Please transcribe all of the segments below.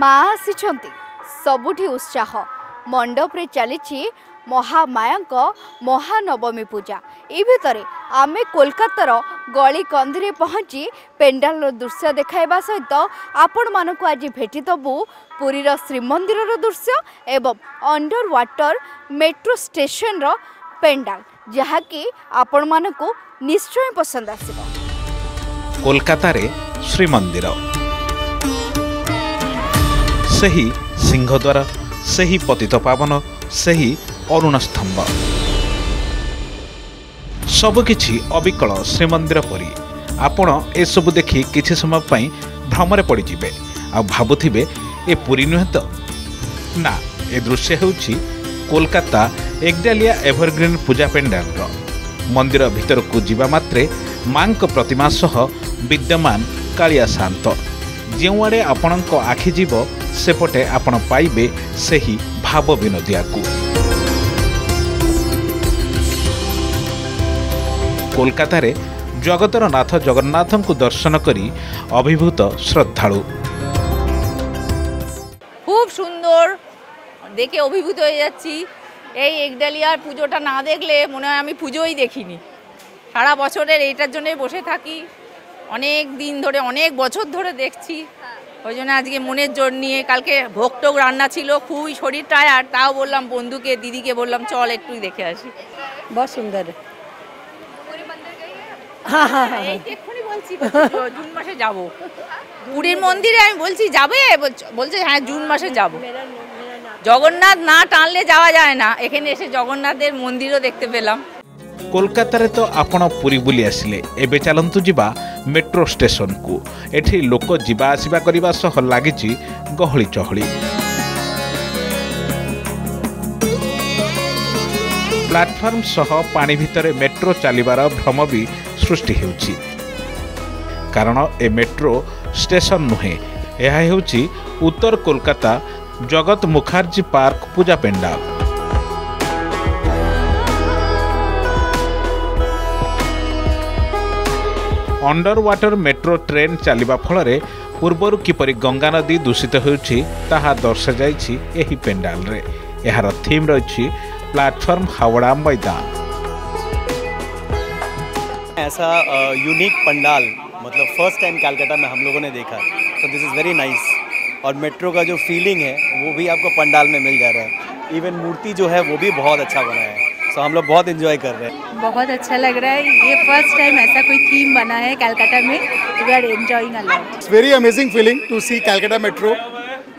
ମା ଆସିଛନ୍ତି ସବୁଠି ଉତ୍ସାହ ମଣ୍ଡପରେ ଚାଲିଛି ମହାମାୟାଙ୍କ ମହାନବମୀ ପୂଜା ଏ ଭିତରେ ଆମେ କୋଲକାତାର ଗଳି କନ୍ଦିରେ ପହଞ୍ଚି ପେଣ୍ଡାଲର ଦୃଶ୍ୟ ଦେଖାଇବା ସହିତ ଆପଣମାନଙ୍କୁ ଆଜି ଭେଟିଦେବୁ ପୁରୀର ଶ୍ରୀମନ୍ଦିରର ଦୃଶ୍ୟ ଏବଂ ଅଣ୍ଡର ୱାଟର ମେଟ୍ରୋ ଷ୍ଟେସନର ପେଣ୍ଡାଲ ଯାହାକି ଆପଣମାନଙ୍କୁ ନିଶ୍ଚୟ ପସନ୍ଦ ଆସିବ କୋଲକାତାରେ ଶ୍ରୀମନ୍ଦିର ସେହି ସିଂହଦ୍ୱାର ସେହି ପତିତ ପାବନ ସେହି ଅରୁଣସ୍ତମ୍ଭ ସବୁକିଛି ଅବିକଳ ଶ୍ରୀମନ୍ଦିର ପରି ଆପଣ ଏସବୁ ଦେଖି କିଛି ସମୟ ପାଇଁ ଭ୍ରମରେ ପଡ଼ିଯିବେ ଆଉ ଭାବୁଥିବେ ଏ ପୁରୀ ନୁହେଁ ତ ନା ଏ ଦୃଶ୍ୟ ହେଉଛି କୋଲକାତା ଏଗଡାଲିଆ ଏଭରଗ୍ରୀନ୍ ପୂଜା ପେଣ୍ଡାଲର ମନ୍ଦିର ଭିତରକୁ ଯିବା ମାତ୍ରେ ମାଙ୍କ ପ୍ରତିମା ସହ ବିଦ୍ୟମାନ କାଳିଆ ଶାନ୍ତ ଯେଉଁଆଡ଼େ ଆପଣଙ୍କ ଆଖି ଯିବ ସେପଟେ ଆପଣ ପାଇବେ ସେହି ଭାବ ବିନୋଦିଆକୁ କୋଲକାତାରେ ଜଗତର ନାଥ ଜଗନ୍ନାଥଙ୍କୁ ଦର୍ଶନ କରି ଅଭିଭୂତ ଶ୍ରଦ୍ଧାଳୁ খুব সুন্দর দেখে অভিভূত হয়ে যাচ্ছি এই একডালিয়ার পুজোটা না দেখলে মনে হয় আমি পুজোই দেখিনি সারা বছরের এইটার জন্যই বসে থাকি অনেক দিন ধরে অনেক বছর ধরে দেখছি ওই জন্য আজকে মনের জোর নিয়ে কালকে ভোগটোক রান্না ছিল খুবই শরীর টায়ার তাও বললাম বন্ধুকে দিদিকে বললাম চল একটু দেখে আসি বহ সুন্দর হ্যাঁ, হ্যাঁ, হ্যাঁ, জুন মাসে যাবো পুরীর মন্দিরে আমি বলছি যাবে বলছে হ্যাঁ জুন মাসে যাব জগন্নাথ না টানলে যাওয়া যায় না এখানে এসে জগন্নাথের মন্দিরও দেখতে পেলাম কলকাতায় তো আপনার পুরী বুলি আসলে এবে চালু যা মেট্রো স্টেসন কু এটি লোক যা আসা করা সহ লাগিছি গহলি চহলি ପ୍ଲାଟଫର୍ମ ସହ ପାଣି ଭିତରେ ମେଟ୍ରୋ ଚାଲିବାର ଭ୍ରମ ବି ସୃଷ୍ଟି ହେଉଛି କାରଣ ଏ ମେଟ୍ରୋ ଷ୍ଟେସନ ନୁହେଁ ଏହା ହେଉଛି ଉତ୍ତର କୋଲକାତା ଜଗତ ମୁଖାର୍ଜୀ ପାର୍କ ପୂଜା pandal under water metro train चलवा फल ପୂର୍ବରୁ किपर गंगा नदी दूषित ହେଉଛି ତାହା ଦର୍ଶାଯାଇଛି ଏହି ପେଣ୍ଡାଲରେ ଏହାର ଥିମ୍ ରହିଛି ପ୍ଲାଟଫର୍ମ ହାୱଡ଼ା ऐसा यूनिक पंडाल मतलब फर्स्ट टाइम कैलकाटा में हम लोगों ने देखा तो दिस इज़ वेरी नाइस और मेट्रो का जो फीलिंग है वो भी आपको पंडाल में मिल जा रहा है इवन मूर्ति जो है वो भी बहुत अच्छा बना है सो तो हम लोग बहुत इंजॉय कर रहे हैं बहुत अच्छा लग रहा है ये फर्स्ट टाइम ऐसा कोई थीम बना है कैलकाटा में we are enjoying a lot it's very amazing feeling to see Calcutta metro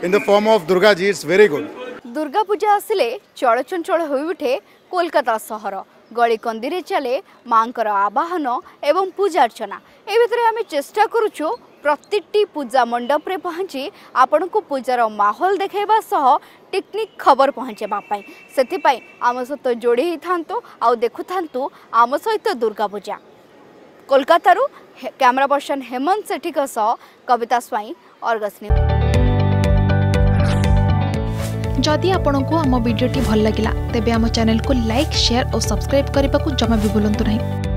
in the form of Durga ji it's very good Durga Puja आसले चड़चंचल हो उठे कोलकाता शहर गली कंदी चले माँ आवाहन एवं पूजा अर्चना ये आम চেষ্টা করুছু প্রতিটি পূজা মণ্ডপে পৌঁছি আপনার পূজার মাহল দেখাইবা সহ টেকনিক খবর পৌঁছাইবা সেপাই আম সহ যোড়ি হয়ে থাকু আখু থাকু আম সহিত দুর্গা পূজা কলকাতার ক্যামেরা পর্সন হেমন্ত সেঠীক সহ কবিতা স্বাইঁ অর্গস নিউজ जदि आपण को आम भिडी भल लगा तेब आम चेल्क लाइक सेयार और सब्सक्राइब करने को जमा भी बुलां नहीं